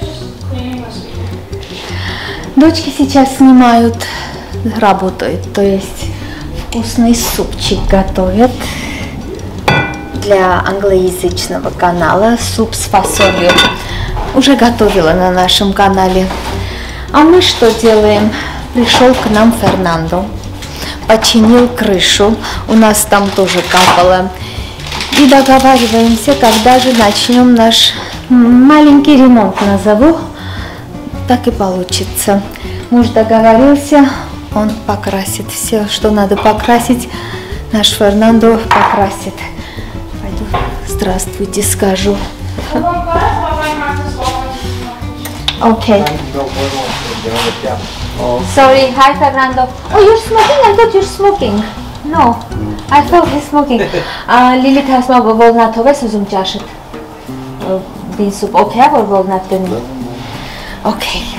Just cleaning this weekend. Дочки сейчас снимают, работают, то есть вкусный супчик готовят для англоязычного канала, суп с фасолью. Уже готовила на нашем канале. А мы что делаем? Пришел к нам Фернандо, починил крышу, у нас там тоже капало. И договариваемся, когда же начнем наш маленький ремонт, назову так и получится. Муж договорился, он покрасит все, что надо покрасить. Наш Фернандо покрасит. Пойду здравствуйте скажу. Oh, Sorry, hi Fernando. Oh, you're smoking? I thought you're smoking. No, I thought he's smoking. Lilith has много волнатовес узум чашет. Бин суп окей, вор волна дени. Окей.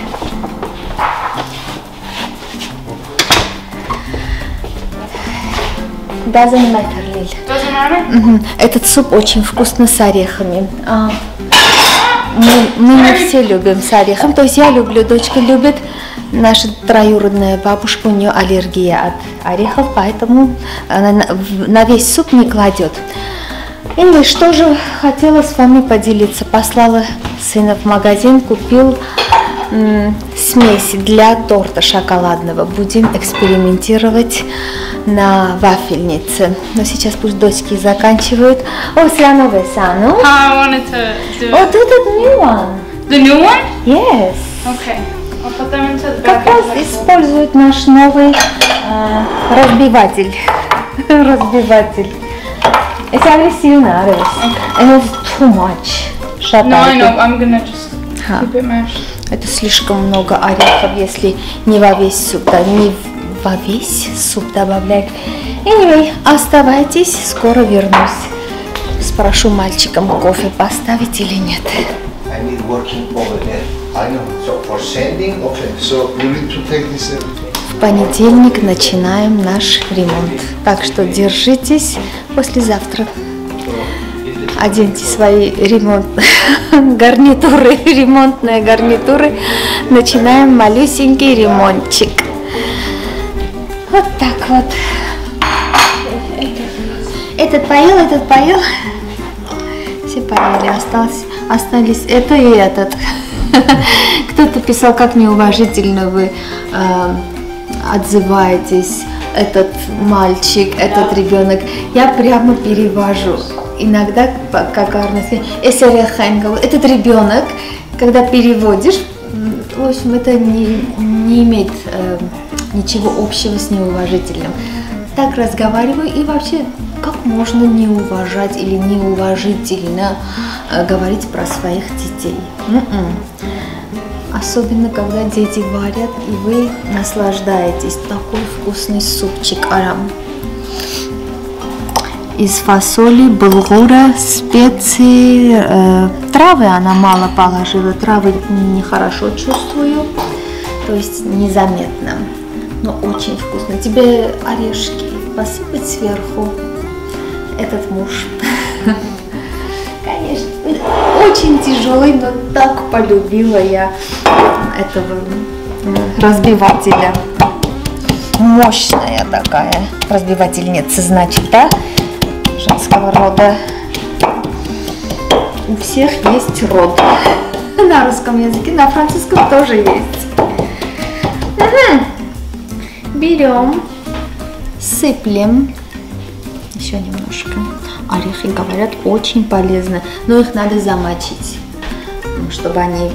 Doesn't matter, Лили. Doesn't matter? Mm-hmm. Этот суп очень вкусно с орехами. А, мы, мы не все любим с орехом, то есть я люблю, дочка любит. Наша троюродная бабушка, у нее аллергия от орехов, поэтому она на, весь суп не кладет. И что же хотела с вами поделиться. Послала сына в магазин, купил смесь для торта шоколадного. Будем экспериментировать на вафельнице. Но сейчас пусть дочки заканчивают. О, слоновый сану. How I wanted to do new one. The new one? Yes. Okay. The Как раз использует наш новый э, разбиватель. разбиватель. Это агрессивно, Арис. And it's too much. Shut No, I up. know. I'm gonna just Ха. keep it mashed. Это слишком много орехов, если не во весь суп, да, не во весь суп добавлять. Anyway, оставайтесь, скоро вернусь. Спрошу мальчикам кофе поставить или нет. I need working over there. В понедельник начинаем наш ремонт. Так что держитесь послезавтра. Оденьте свои ремонт гарнитуры, ремонтные гарнитуры. Начинаем малюсенький ремонтчик. Вот так вот. Этот поел, этот поел. Все поели, осталось, остались это и этот. Кто-то писал, как неуважительно вы э, отзываетесь, этот мальчик, этот ребенок. Я прямо перевожу. Иногда, как Арна сказала, этот ребенок, когда переводишь, в общем, это не, не имеет э, ничего общего с неуважительным. Так разговариваю и вообще, можно не уважать или неуважительно э, говорить про своих детей? М-м. Особенно, когда дети варят, и вы наслаждаетесь. Такой вкусный супчик арам. Из фасоли, булгура, специи, э, травы она мало положила. Травы нехорошо чувствую, то есть незаметно. Но очень вкусно. Тебе орешки посыпать сверху. Этот муж. Конечно, очень тяжелый, но так полюбила я этого м, разбивателя. Мощная такая разбивательница, значит, да? Женского рода. У всех есть род. На русском языке, на французском тоже есть. Мгм. Берем, сыплем еще немножко. Орехи, говорят, очень полезны, но их надо замочить, чтобы они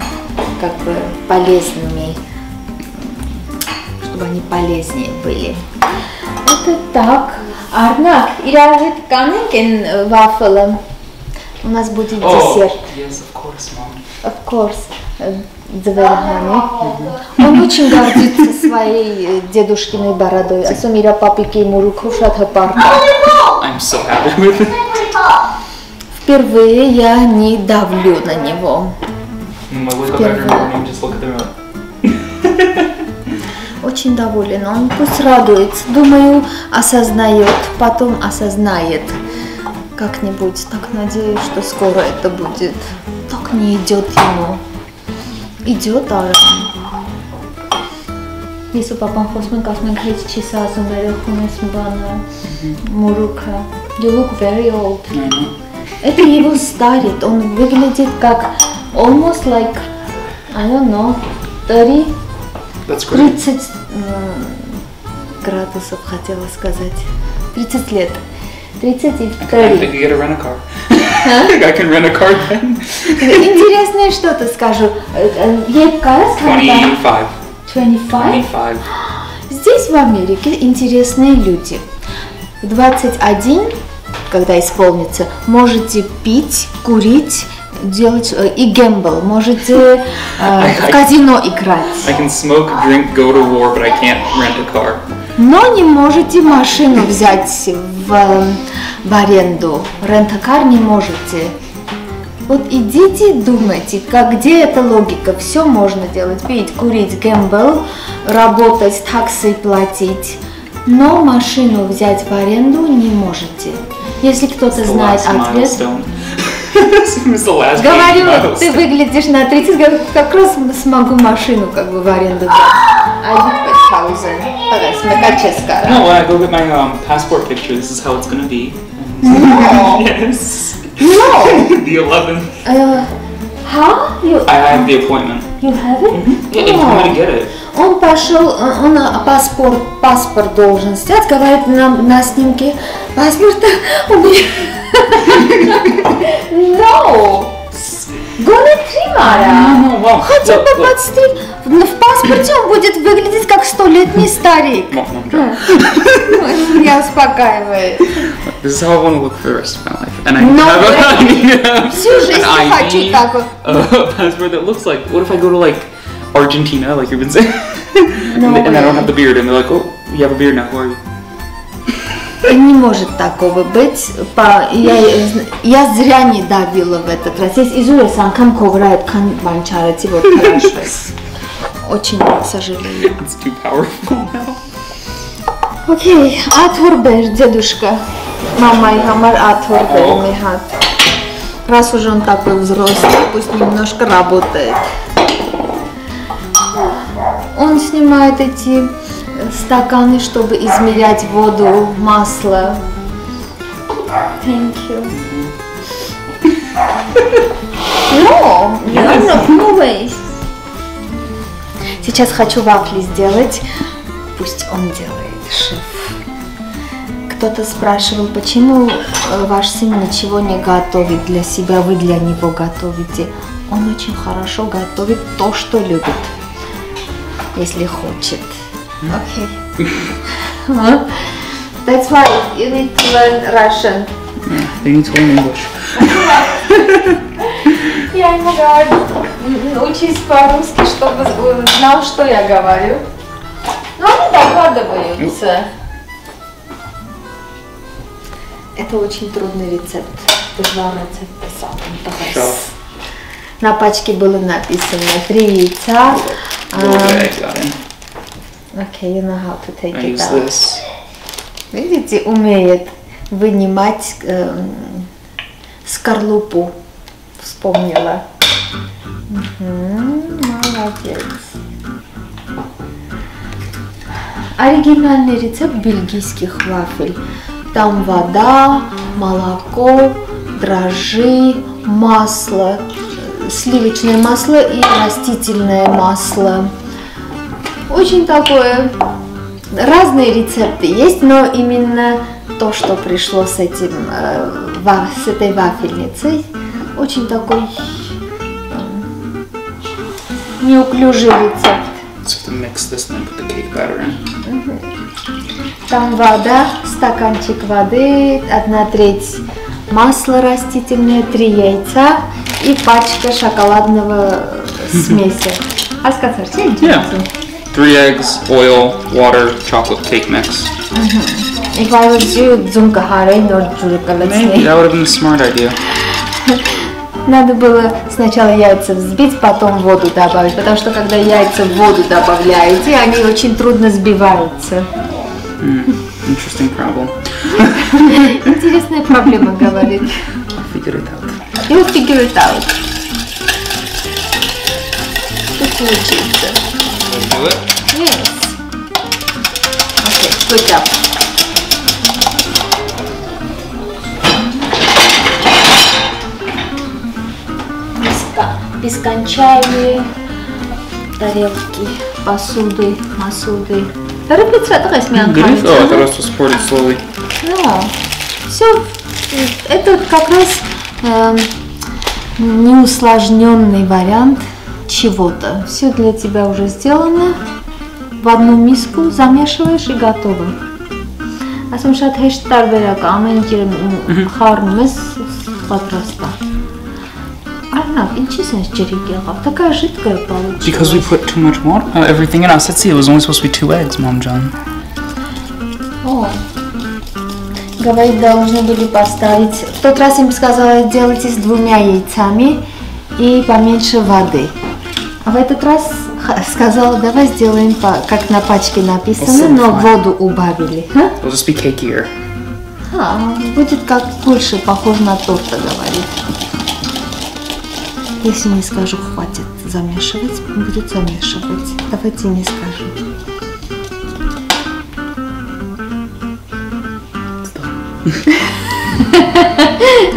как бы полезными, чтобы они полезнее были. Это так. Арнак, ирарит канен вафелем. У нас будет десерт. yes, of course, mom. Of course. э, Дверьми. Он очень гордится своей э, дедушкиной бородой. Асумира папики ему руку парка. I'm so happy with it. Впервые я не давлю на него. Очень доволен. Он пусть радуется. Думаю, осознает. Потом осознает. Как-нибудь. Так надеюсь, что скоро это будет. Так не идет ему. Идет, а Ես ու papan խոսում ենք, ասում ենք հեչ չի սազում երեխուն ես բանը, մուրուքը։ You look very old. I know. Это его старит, он выглядит как almost like, I don't know, 30, That's great. 30 м, градусов хотела сказать. 30 лет. 30 и I can, I 30. think you get to rent a car. I can rent a car then. Интересное что-то скажу. Э, э, Ей кажется, когда- 25. 25? 25. Здесь в Америке интересные люди. В 21, когда исполнится, можете пить, курить, делать э, и гэмбл, можете э, в казино играть. I can smoke, drink, go to war, but I can't rent a car. Но не можете машину взять в, э, в аренду. Рентакар не можете. Вот идите, думайте, как, где эта логика. Все можно делать. Пить, курить, гэмбл, работать, таксы платить. Но машину взять в аренду не можете. Если кто-то знает ответ, говорю, ты выглядишь на 30, говорю, как раз смогу машину как бы в аренду взять. А 5000. Погоди, смекаческара. No, when I go get my um, passport picture, this is how it's gonna be. No. yes. No. the 11th. Uh, how? You, I have the appointment. you have it? Yeah, you told me to get it. Он пошел, он он, а, паспорт, паспорт должен снять, говорит на, на снимке, паспорта у меня. No! Гоны Тримара! No, well, Хотя look, бы look. подстриг. В в паспорте он будет выглядеть как столетний старик. No, no, I'm joking. Меня успокаивает. This is how I want to look for the rest of my life. And I No have, way. I need to have Всю жизнь an хочу ID, так вот. a passport that looks like. What if I go to like Argentina, like you've been saying, No and, and I don't way. have the beard, and they're like, oh, you have a beard now. Who are you? Не может такого быть. Я, я зря не давила в этот раз. Здесь Изуля Санкам коврает кан банчарати вот хорошо. Очень сожалею. It's too powerful now. Окей, Атур Бер, дедушка. Мама и Хамар Атур Бер Раз уже он такой взрослый, пусть немножко работает. Он снимает эти стаканы, чтобы измерять воду, масло. Thank you. No, no, no way. Сейчас хочу вафли сделать. Пусть он делает, шеф. Кто-то спрашивал, почему э, ваш сын ничего не готовит для себя, вы для него готовите. Он очень хорошо готовит то, что любит, если хочет. Huh? That's why you need to learn Russian. They need to learn English. Я ему говорю, учись по-русски, чтобы знал, что я говорю. Но они догадываются. Это очень трудный рецепт. Ты два рецепта сам. На пачке было написано три яйца. A Окей, you know how to take I it use out. this. Видите, умеет вынимать эм, скорлупу. Вспомнила. Мгм, молодец. Оригинальный рецепт бельгийских вафель. Там вода, молоко, дрожжи, масло, э, сливочное масло и растительное масло. Очень такое разные рецепты есть, но именно то, что пришло с этим, э, ва- с этой вафельницей, очень такой эм, неуклюжий рецепт. Just to mix this and put the cake batter in. Там вода, стаканчик воды, одна треть масла растительное, три яйца и пачка шоколадного э, смеси. А сказать, Yeah three eggs, oil, water, chocolate cake mix. Mm-hmm. If I was you, Дзункахарей, not Maybe that would have been a smart idea. Надо было сначала яйца взбить, потом воду добавить, потому что когда яйца в воду добавляете, они очень трудно сбиваются. Mm, interesting problem. Интересная проблема, говорит. Figure it out. You'll figure it out. Что случится? Wanna do it? Yes. Okay, good job. Бескончаемые тарелки, посуды, масуды. I thought I was supposed to pour it slowly. Ну, все, это как раз эм, неусложненный вариант чего-то. Все для тебя уже сделано. В одну миску замешиваешь и готово. Ասում շատ հեշտ տարբերակ է, ամեն ինչ խառնում ես պատրաստա։ Արնավ, ինչի սենց ջրիկ եղավ։ Такая жидкая получилась. Because we put too much water, uh, everything in us. Let's see, it was only supposed to be two eggs, Mom John. О, говорит, должны были поставить. В тот раз им сказала, делайте с двумя яйцами и поменьше воды. А в этот раз сказала, давай сделаем, по как на пачке написано, но воду убавили. It'll just be cakeier. А, будет как больше похоже на торт, говорит. Если не скажу, хватит замешивать, будет замешивать. Давайте не скажу.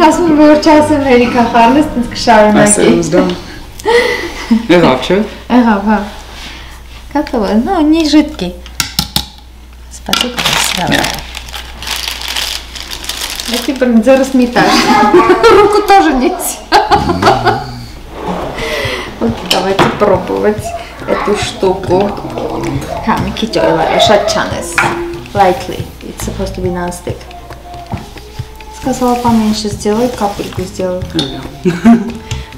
Аз ми върчал съм Ерика Харлестенска шармаки. Аз съм Эгапчы? Эгап, га. Готово. Ну, не жидкий. Спасибо. Yeah. А ти брат, зараз. Руку тоже не Вот давайте пробовать эту штуку. Хамики тёйла, шатчанес. Lightly. It's supposed to be non-stick. Сказала поменьше сделай, капельку сделай.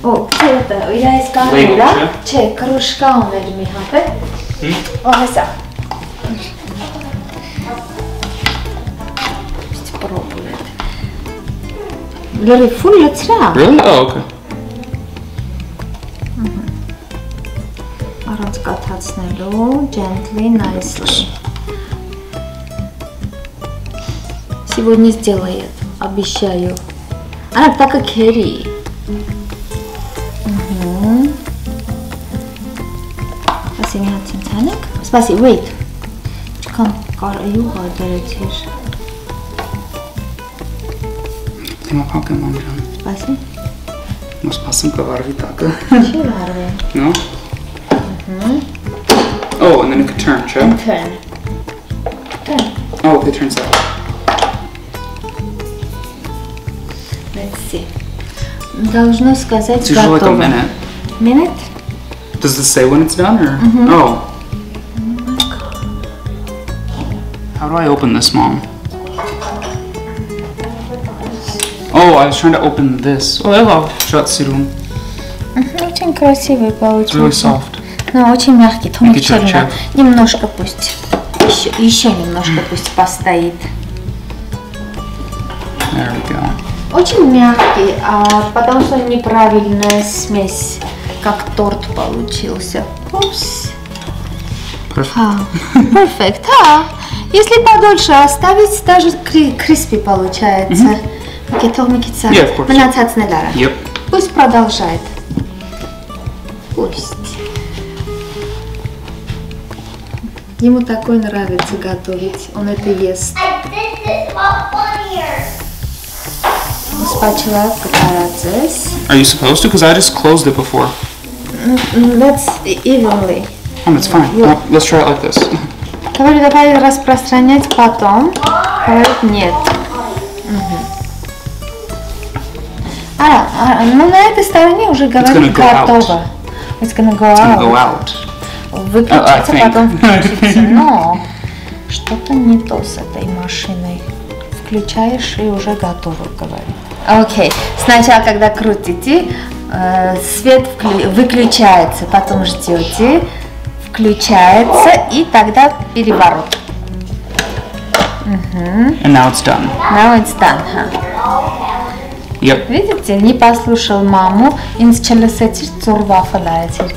О, где это? Я искала, Label, да? Че, кружка он или михапе? О, хаса. Пусть пробует. Լրի ֆուլ լցրա։ Really? Oh, okay. Առանց կաթացնելու, gently, nicely. Сегодня сделает, обещаю. Она так как Кэрри. Spicy, wait. Чекам, кара юга долетиш. Има палка мамрам. Spicy? Mas passam că varvi tată. Ce varvi? Nu? No? Mm-hmm. Oh, and then it could turn, sure? And turn. Turn. Oh, it turns out. Let's see. Должно сказать Тяжело готово. Minute? Minute? Does it say when it's done or? Mm -hmm. Oh. Do I open this, Mom? Oh, I was trying to open this. Oh, hello. Shut Sirum. Очень красивый It's really получился. soft. Ну, очень мягкий, чай, черно. Немножко пусть. Еще, еще немножко пусть постоит. There we go. Очень мягкий, а потому что неправильная смесь, как торт получился. Упс. Perfect. А, Perfect. А, если подольше оставить, даже кри криспи получается. Mm -hmm. Okay, tell me kitsa. Yeah, of course. Yep. Пусть продолжает. Пусть. Ему такое нравится готовить. Он это ест. Спачила катарадзес. Are you supposed to? Because I just closed it before. That's evenly. Oh, it's fine. Yeah. Let's try it like this. Говорю, давай распространять потом. Говорит, нет. Мгм. А, а, ну на этой стороне уже говорит gonna go out. готово. It's gonna go It's gonna out. go out. Выключится, Oh, think. потом включится. Но что-то не то с этой машиной. Включаешь и уже готово, говорит. Окей. Сначала, когда крутите, э, свет выключается, потом ждете, включается и тогда переворот. And now it's done. Now it's done, huh? Yep. Видите, не послушал маму, инс челесетир цур вафалаетир.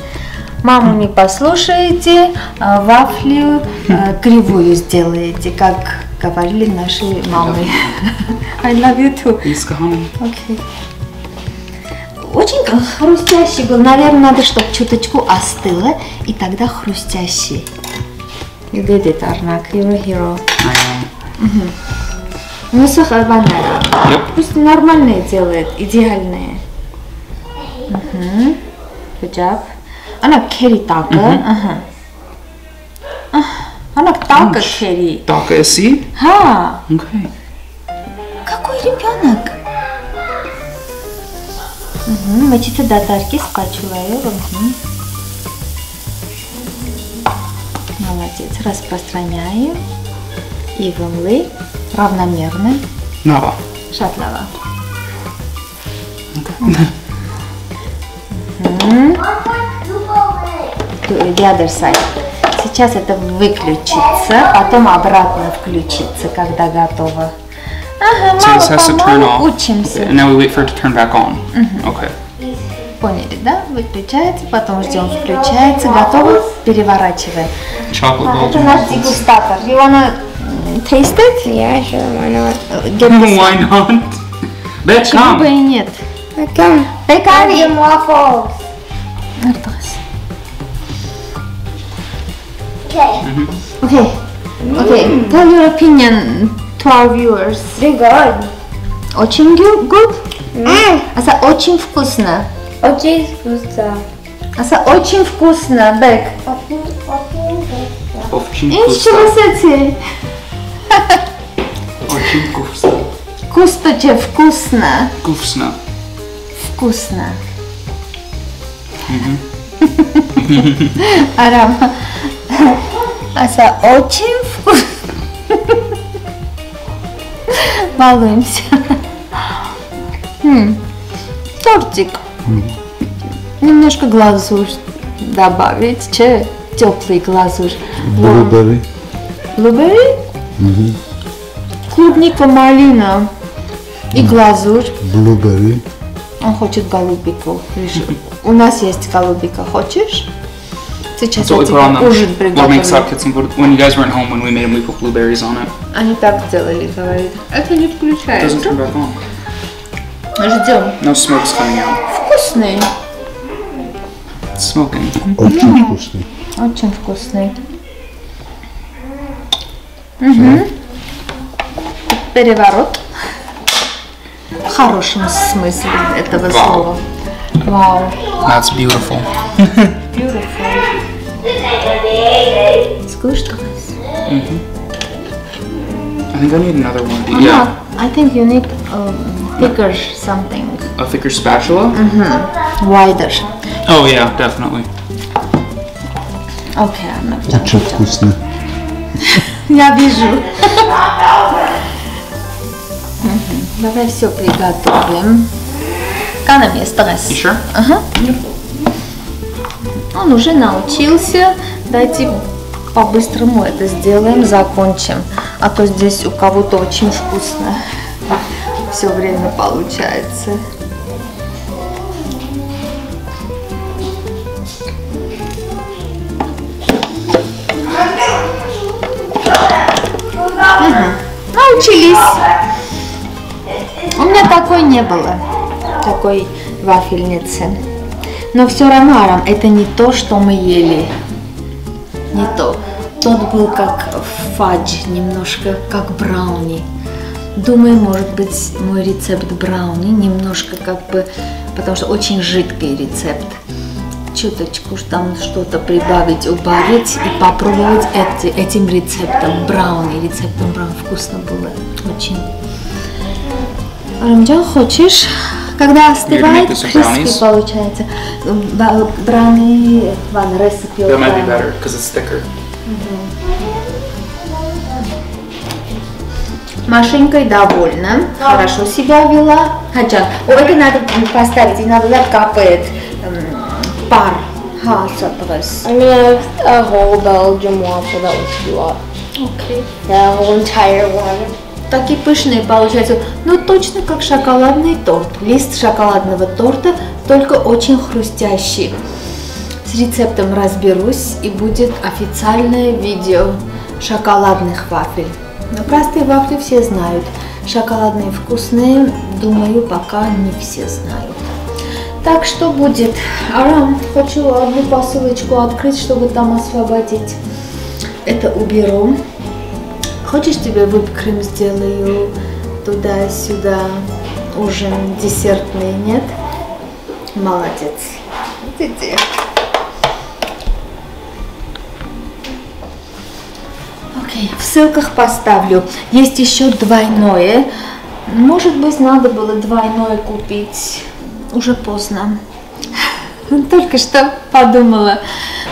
Маму не послушаете, а вафлю э, кривую сделаете, как говорили наши мамы. I love you too. Окей. Очень хрустящий был. Наверное, надо, чтобы чуточку остыло, и тогда хрустящий. You did it, Arnak. You're a hero. I know. Ну, сахарбанара. Yep. Пусть нормальные делает, идеальные. Угу. Good job. Она кери така. Ага. Она така. Daka is C? Ха, Okay. какой ребенок? Мочите до тарки спачиваю. Угу. Молодец. Распространяем. Evenly. Равномерно. Nava. Шатлова. To the other side. Сейчас это выключится, потом обратно включится, когда готово. Ага, So this has to turn off. учимся. And now we wait for it to turn back on. Okay. Поняли, да? Выключается, потом ждем, включается, готово, переворачиваем. Chocolate А, это наш дегустатор. You wanna taste it? Yeah, sure, why not? Get this Why not? Bitch, Почему бы come. и нет? Come. Пекари! waffles. Артас. Okay. Okay. Okay. Tell your opinion to our viewers. They're good. Очень good? Mm. Аса очень вкусно. Очень вкусно. Аса очень вкусно, Бек. Очень чего вкусно. сети? Очень вкусно. Вкусно че вкусно. Вкусно. Вкусно. Арам. Аса очень вкусно. Балуемся. М, Тортик. Немножко глазурь добавить. Че? Теплый глазурь. Blueberry. Blueberry? Клубника, малина и глазурь. Blueberry. Он хочет голубику. У нас есть голубика. Хочешь? Сейчас what я тебе ужин What makes приготовлю. when you guys weren't home when we made them, we put blueberries on it. Они так делали, говорит. Это не It doesn't включается. back on. Ждем. No smoke's coming out. Вкусный. Smoking. Очень вкусный. Очень вкусный. Мгм. Переворот. В хорошем смысле этого Вау. слова. Вау. That's beautiful. Beautiful. Squished I think I need another one. Yeah. Yeah. I think you need um, thicker something. A thicker spatula? Wider. Oh yeah, definitely. Окей, она Очень вкусно. Я вижу. Давай все приготовим. Кана место раз. You sure? Ага. Он уже научился. Дайте по-быстрому это сделаем, закончим. А то здесь у кого-то очень вкусно. Все время получается. Не было, такой вафельницы. Но все равно, это не то, что мы ели. Не то. Тот был как фадж, немножко как брауни. Думаю, может быть, мой рецепт брауни немножко как бы, потому что очень жидкий рецепт. Чуточку там что-то прибавить, убавить и попробовать эти, этим рецептом брауни. Рецептом брауни вкусно было. Очень. Рамджан, хочешь? Когда остывает, brownies? получается. One recipe of That might be better because it's thicker. Машинкой довольна, хорошо себя вела. Хаджан, о, это надо поставить, иногда капает пар. Ха, сотовас. I made a, a whole Belgian waffle that was too hot. Окей. The whole entire one. Такие пышные получаются, ну точно как шоколадный торт. Лист шоколадного торта, только очень хрустящий. С рецептом разберусь и будет официальное видео шоколадных вафель. Но простые вафли все знают. Шоколадные вкусные, думаю, пока не все знают. Так что будет? Арам, хочу одну посылочку открыть, чтобы там освободить. Это уберу. Хочешь тебе whipped сделаю туда-сюда? Ужин десертный, нет? Молодец. Иди. Окей, в ссылках поставлю. Есть еще двойное. Может быть, надо было двойное купить. Уже поздно. Только что подумала.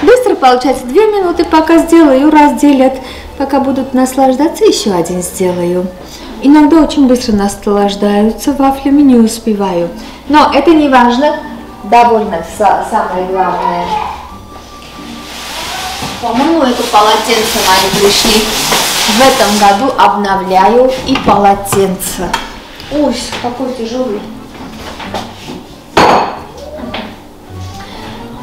Быстро получается. Две минуты пока сделаю, разделят. Пока будут наслаждаться, еще один сделаю. Иногда очень быстро наслаждаются вафлями, не успеваю. Но это не важно. Довольно самое главное. По-моему, это полотенце мои пришли. В этом году обновляю и полотенце. Ой, какой тяжелый.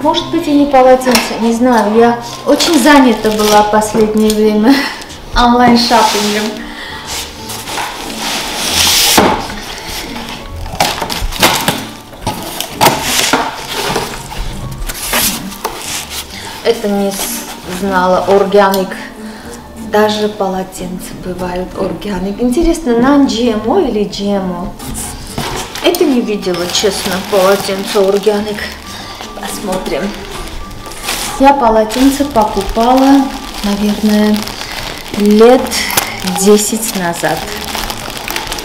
Может быть и не полотенце, не знаю. Я очень занята была последнее время онлайн-шоппингом. Это не знала, органик. Даже полотенца бывают органик. Интересно, на GMO или GMO? Это не видела, честно, полотенце органик. Посмотрим. Я полотенце покупала, наверное, лет 10 назад.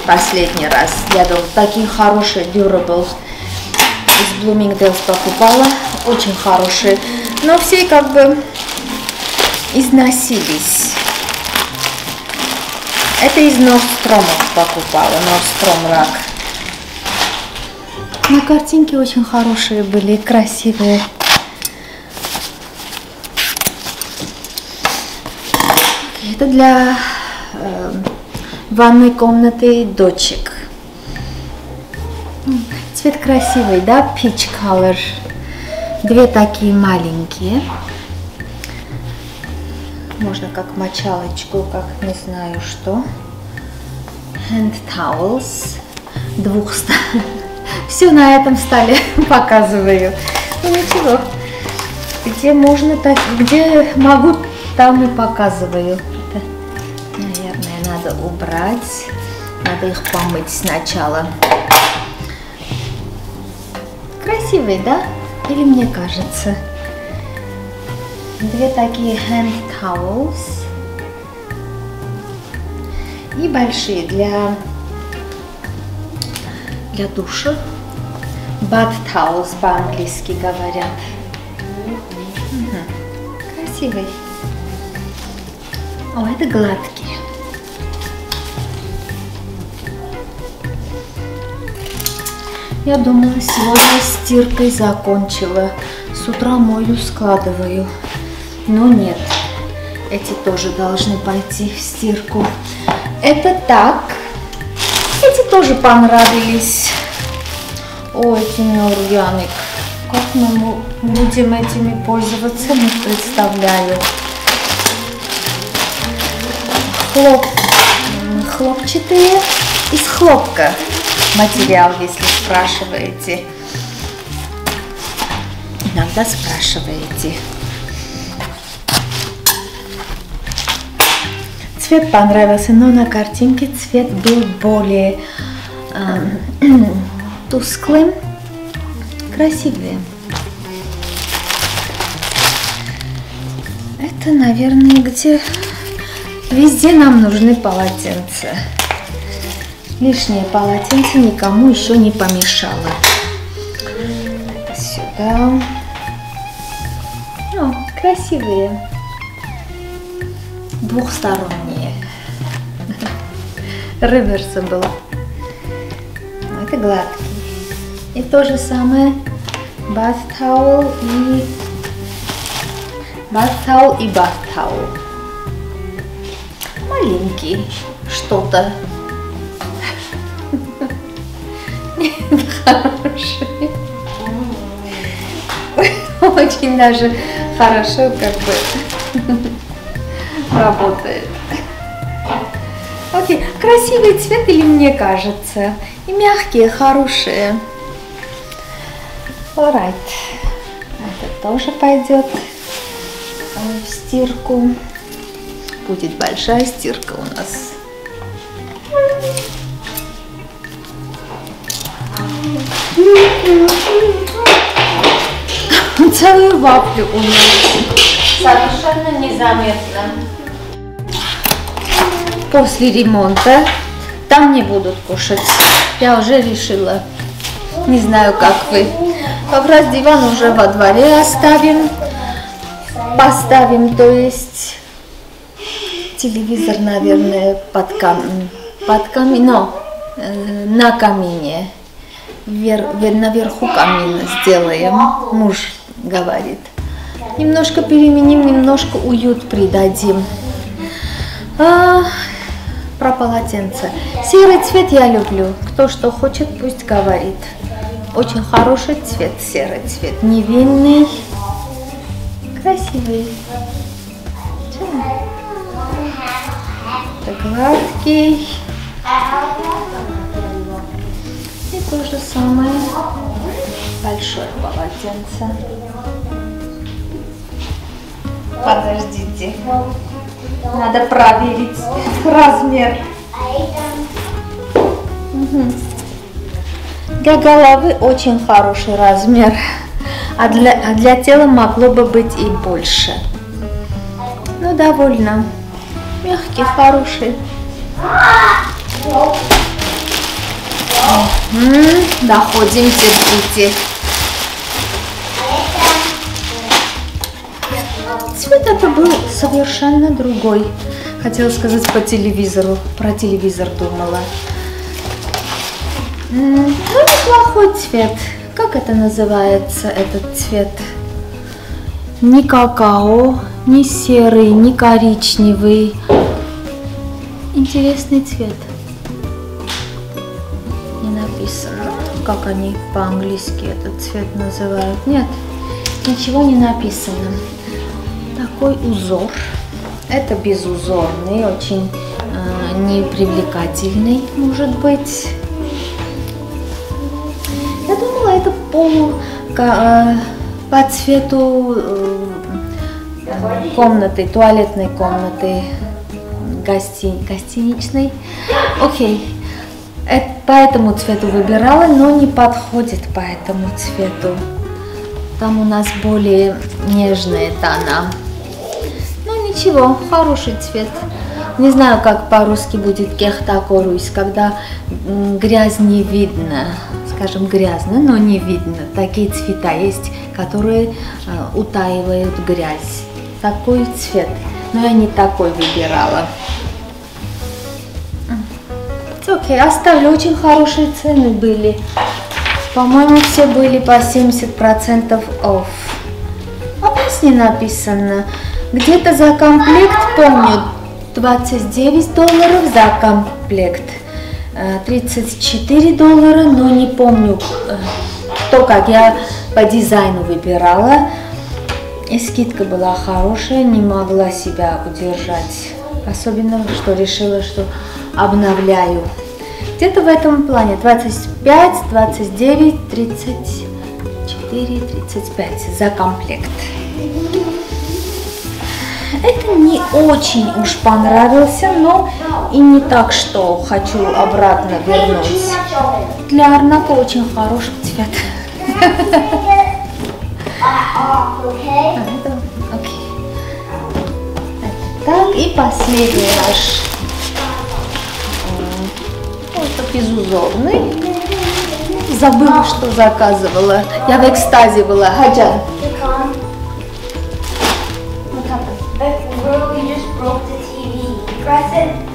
Последний раз. Я думаю, такие хорошие durables из Bloomingdale's покупала. Очень хорошие. Но все как бы износились. Это из Нордстрома покупала, Нордстром рак. На картинке очень хорошие были, красивые. Это для э, ванной комнаты дочек. Цвет красивый, да? Peach color. Две такие маленькие. Можно как мочалочку, как не знаю что. Hand towels. Двух Все на этом столе показываю. Ну ничего. Где можно так, где могу, там и показываю. Это, наверное, надо убрать. Надо их помыть сначала. Красивый, да? Или мне кажется? Две такие hand towels. И большие для, для душа. Bath towels по-английски говорят. Угу. Красивый. О, это гладкие. Я думала, сегодня стиркой закончила. С утра мою складываю. Но нет. Эти тоже должны пойти в стирку. Это так. Эти тоже понравились. Ой, эти неурганик. Как мы будем этими пользоваться, не представляю. Хлоп, хлопчатые из хлопка материал, если спрашиваете. Иногда спрашиваете. Цвет понравился, но на картинке цвет был более э, тусклым, красивее. Это, наверное, где везде нам нужны полотенца. Лишнее полотенце никому еще не помешало. Сюда. О, красивые. Двухсторонние. Реверсибл. Это гладкий. И то же самое bath towel и bath towel и bath towel. Маленький что-то хороший. Очень даже хорошо как бы работает. Красивый цвет или мне кажется? И мягкие, хорошие. Alright. Это тоже пойдет э, в стирку. Будет большая стирка у нас. Целую вафлю у нас. Совершенно незаметно. После ремонта там не будут кушать. Я уже решила. Не знаю, как вы. Как раз диван уже во дворе оставим. Поставим, то есть телевизор, наверное, под, кам... под камин, но, э, на камине. Вер... вер- Наверху камина сделаем, муж говорит. Немножко переменим, немножко уют придадим. А, про полотенце. Серый цвет я люблю. Кто что хочет, пусть говорит. Очень хороший цвет, серый цвет. Невинный, красивый. Гладкий. И то же самое. Большое полотенце. Подождите. Надо проверить размер. Мгм. Для головы очень хороший размер, а для, а для тела могло бы быть и больше. Ну, довольно мягкий, хороший. Мгм. Доходим, терпите. Цвет это был совершенно другой. Хотела сказать по телевизору. Про телевизор думала. Ну, неплохой цвет. Как это называется, этот цвет? Ни какао, ни серый, ни коричневый. Интересный цвет. Не написано, как они по-английски этот цвет называют. Нет, ничего не написано. Такой узор. Это безузорный, очень э, непривлекательный, может быть. Ка- э, по цвету э, комнаты, туалетной комнаты, гости, гостиничной. Окей. Э, по этому цвету выбирала, но не подходит по этому цвету. Там у нас более нежные тона. Ну ничего, хороший цвет. Не знаю, как по-русски будет кехтакорусь, когда грязь не видно. Скажем, грязно, но не видно. Такие цвета есть, которые э, утаивают грязь. Такой цвет. Но я не такой выбирала. Окей, оставлю. Очень хорошие цены были. По-моему, все были по 70% off. А здесь не написано. Где-то за комплект, помню, 29 долларов за комплект. Э, 34 доллара, но не помню, э, то, как я по дизайну выбирала. И скидка была хорошая, не могла себя удержать. Особенно, что решила, что обновляю. Где-то в этом плане 25, 29, 34, 35 за комплект. Это не очень уж понравился, но и не так, что хочу обратно вернуть. Для Арнака очень хороший цвет. Так, и последний наш. Это безузорный. Забыла, что заказывала. Я в экстазе была. Хаджан. It.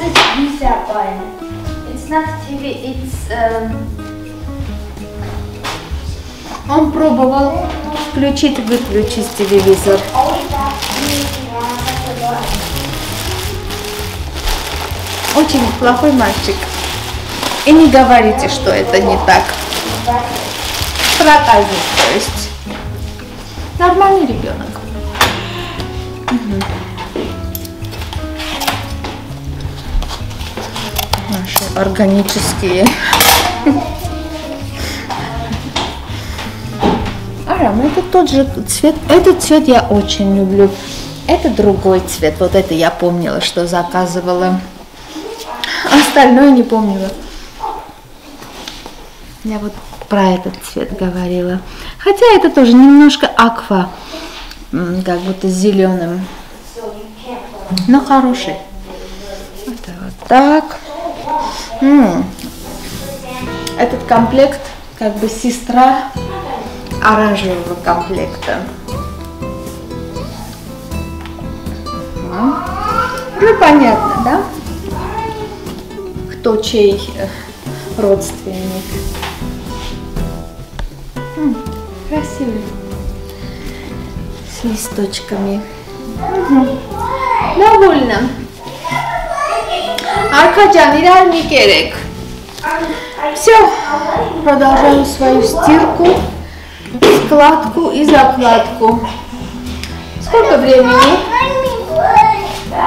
This reset button. It's not TV, it's... эм, Он пробовал включить, выключить телевизор. Очень плохой мальчик. И не говорите, что это не так. Проказник, то есть. Нормальный ребенок. Мгм. Органические. Арам, это тот же цвет. Этот цвет я очень люблю. Это другой цвет. Вот это я помнила, что заказывала. Остальное не помнила. Я вот про этот цвет говорила. Хотя это тоже немножко аква, как будто зеленым. Но хороший. Это вот так. М. Этот комплект как бы сестра оранжевого комплекта. Ну, понятно, да? Кто чей э, родственник. Красивый. С листочками. Мгм. Довольно. Аркаджан, ирар ми керек. Все. Продолжаю свою стирку, складку и закладку. Сколько времени?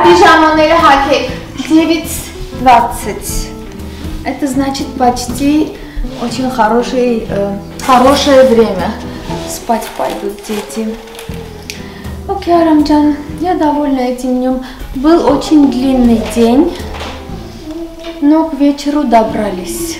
Пижамонları hakek. 9.20. Это значит почти очень хороший, э, хорошее время. Спать пойдут дети. Окей, Арамджан, я довольна этим днем. Был очень длинный день, но к вечеру добрались.